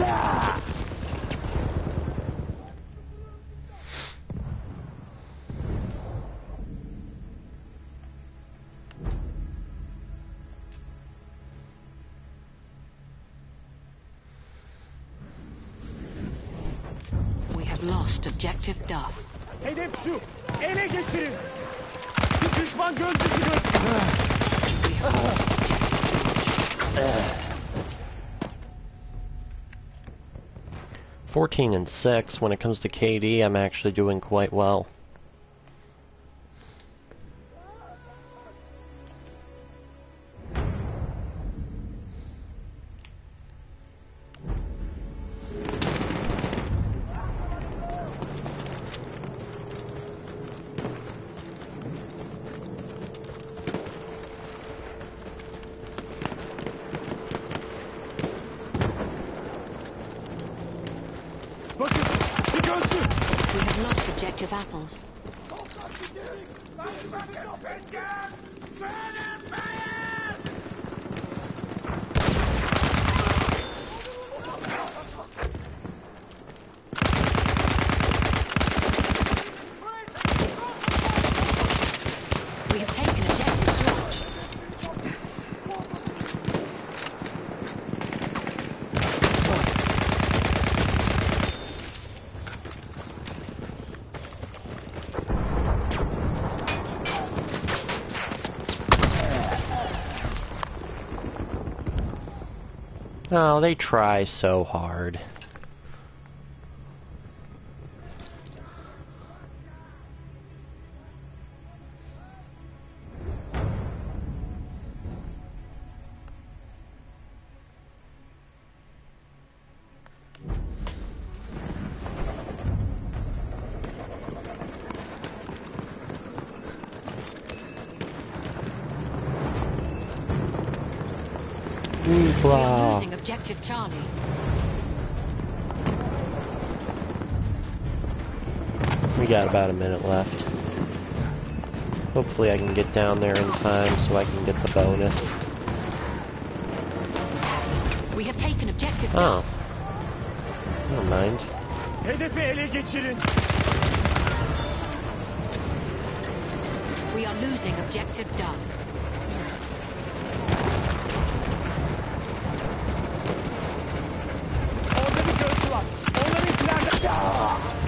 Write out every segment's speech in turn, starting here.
We have lost objective Duff. Hedef şu. Ele geçirin. Bir düşman göz dikiliyor. We have lost objective George. 14 and 6. When it comes to KD, I'm actually doing quite well. Lost objective apples. We have taken objective George. Oh, they try so hard. We are Hoopla. losing objective Charlie. We got about a minute left. Hopefully I can get down there in time so I can get the bonus. We have taken objective Oh. Never mind. Hedefi ele geçirin. We are losing objective Duff.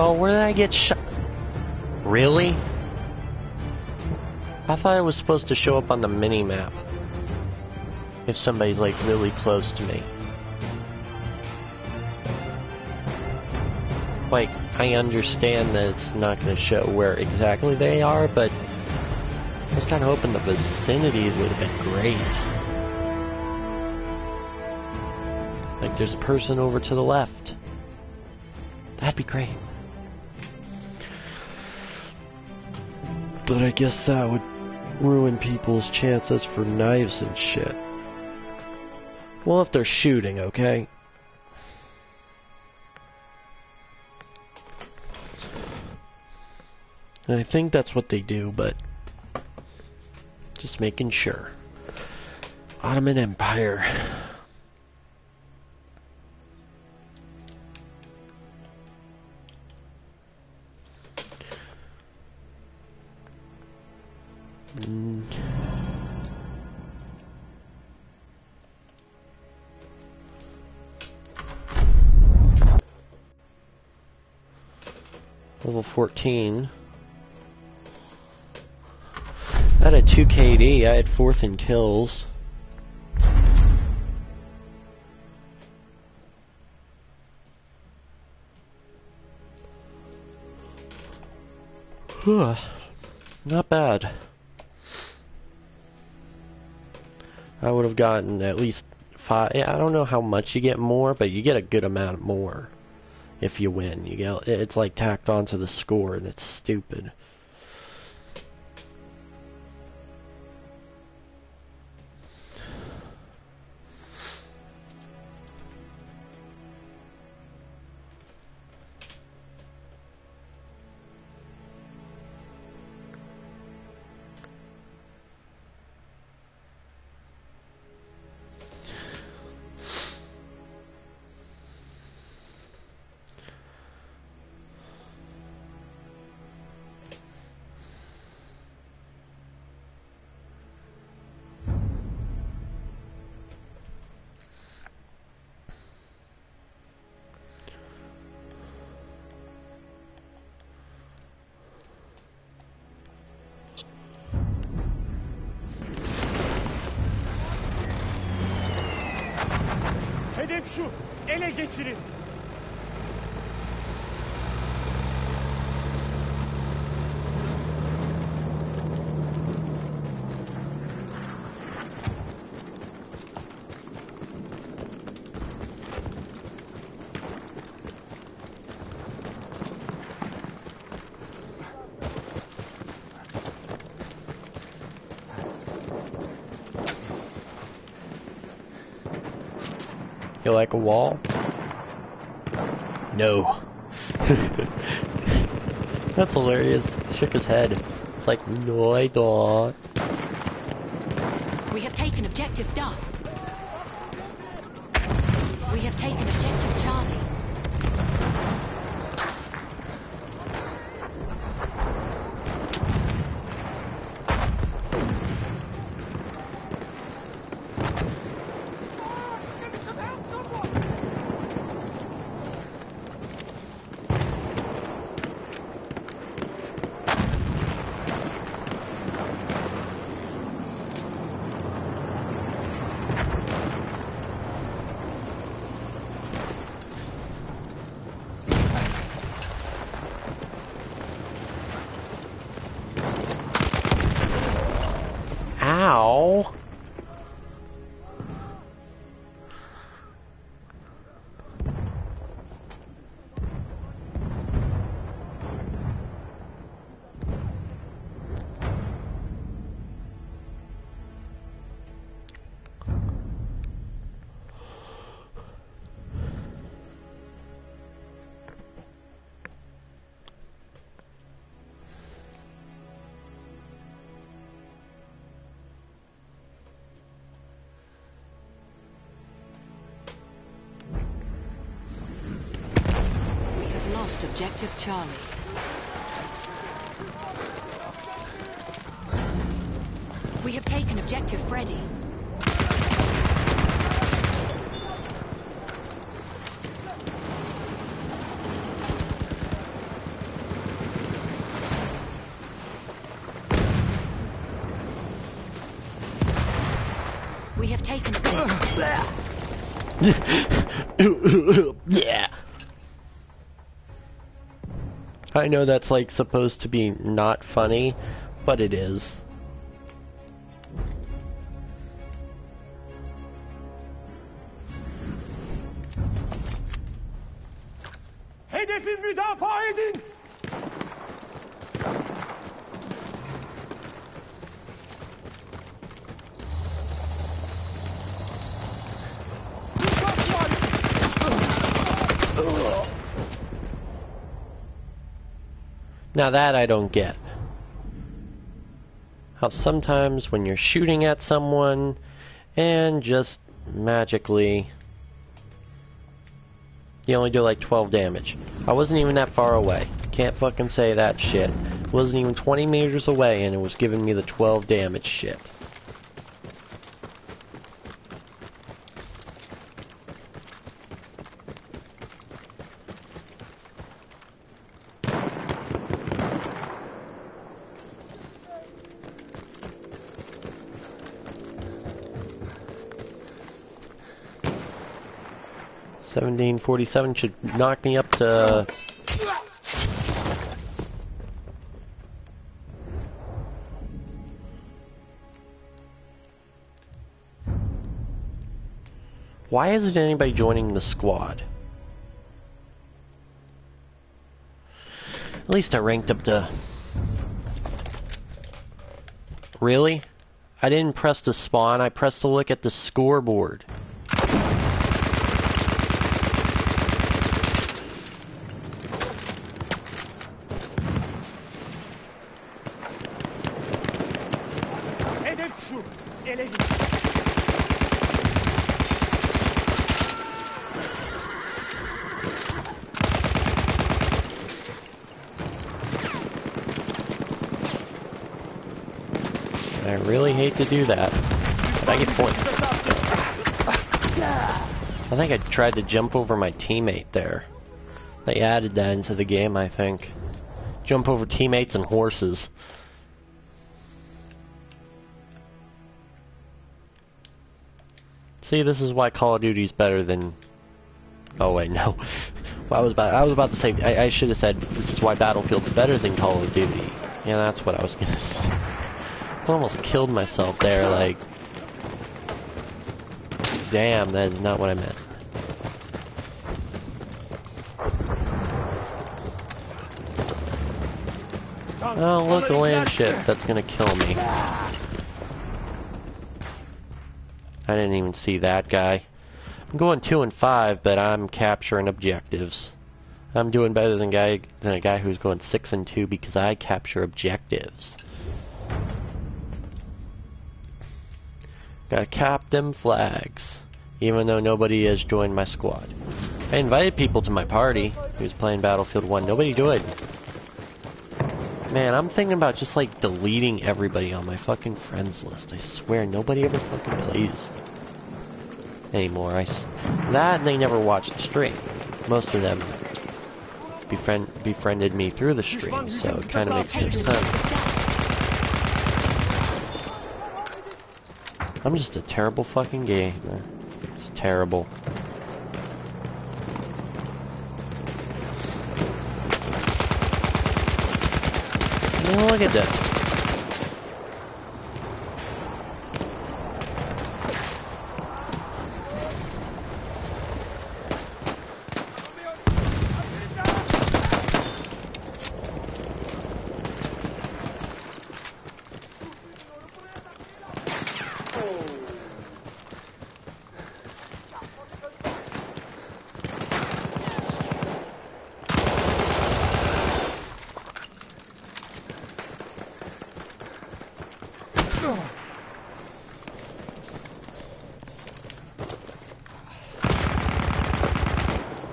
Oh, where did I get shot? Really? I thought it was supposed to show up on the mini map. If somebody's like really close to me. Like, I understand that it's not going to show where exactly they are, but I was kind of hoping the vicinities would have been great. Like, there's a person over to the left. That'd be great. But I guess that would ruin people's chances for knives and shit. Well, if they're shooting, okay? And I think that's what they do, but just making sure. Ottoman Empire. 14. I had a 2 KD, I had fourth in kills. Not bad. I would have gotten at least five. yeah, I don't know how much you get more, but you get a good amount more if you win. You get it's like tacked onto the score, and it's stupid. Şu. Ele geçirin. You like a wall? No. That's hilarious. Shook his head. It's like, no, I don't. We have taken objective Duff. We have taken objective Charlie. Objective Charlie. We have taken objective Freddy. We have taken yeah. I know that's like supposed to be not funny, but it is. Now that I don't get. How sometimes when you're shooting at someone and just magically you only do like 12 damage. I wasn't even that far away. Can't fucking say that shit. Wasn't even 20 meters away and it was giving me the 12 damage shit. Seventeen forty-seven should knock me up to. Why isn't anybody joining the squad? At least I ranked up to. Really? I didn't press the spawn, I pressed to look at the scoreboard. Hedef I really hate to do that. But I get points. I think I tried to jump over my teammate there. They added that into the game, I think. Jump over teammates and horses. See, this is why Call of Duty's better than Oh wait, no. I was about I was about to say I, I should have said this is why Battlefield's better than Call of Duty. Yeah, that's what I was gonna say. I almost killed myself there. Like, damn, that is not what I meant. Oh, look, the land ship. That's gonna kill me. I didn't even see that guy. I'm going two and five, but I'm capturing objectives. I'm doing better than guy than a guy who's going six and two because I capture objectives. Gotta cap them flags, even though nobody has joined my squad. I invited people to my party who's playing Battlefield 1. Nobody did. Man, I'm thinking about just like deleting everybody on my fucking friends list. I swear, nobody ever fucking plays anymore. I s- that and they never watch the stream. Most of them befriend befriended me through the stream, so it kind of makes sense. I'm just a terrible fucking gamer. It's terrible. I mean, look at this.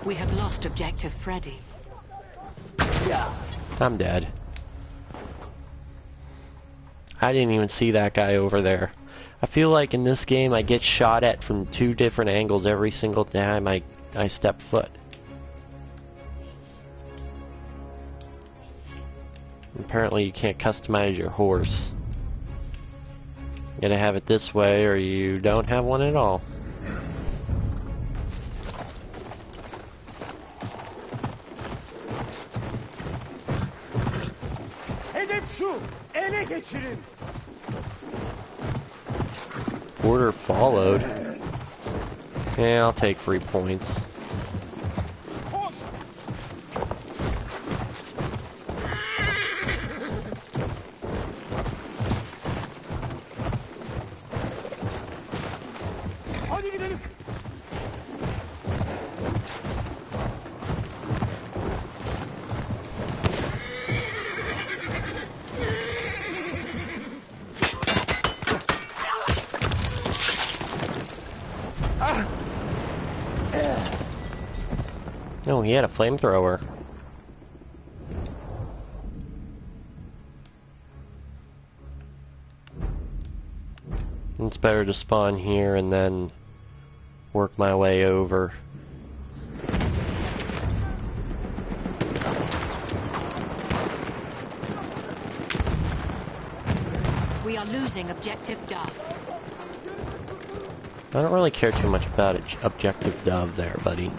We have lost objective Freddy. I'm dead. I didn't even see that guy over there. I feel like in this game I get shot at from two different angles every single time I, I step foot. Apparently you can't customize your horse. You gotta have it this way or you don't have one at all. Hedef şu. Ele geçirin. Order followed. Yeah, I'll take three points. He had a flamethrower. It's better to spawn here and then work my way over. We are losing objective Duff. I don't really care too much about it. Objective Duff there, buddy.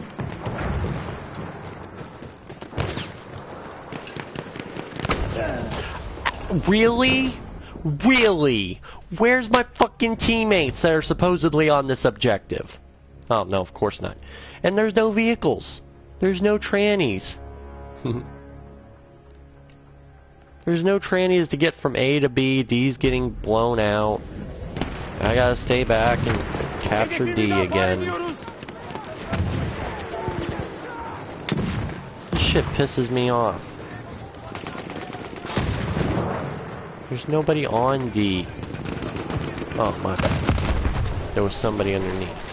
Really? Really? Where's my fucking teammates that are supposedly on this objective? Oh, no, of course not. And there's no vehicles. There's no trannies. there's no trannies to get from A to B. D's getting blown out. I gotta stay back and capture D again. This shit pisses me off. There's nobody on D. Oh, my bad. There was somebody underneath.